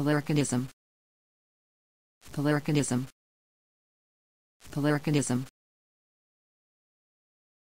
Polaricanism. Polaricanism. Polaricanism.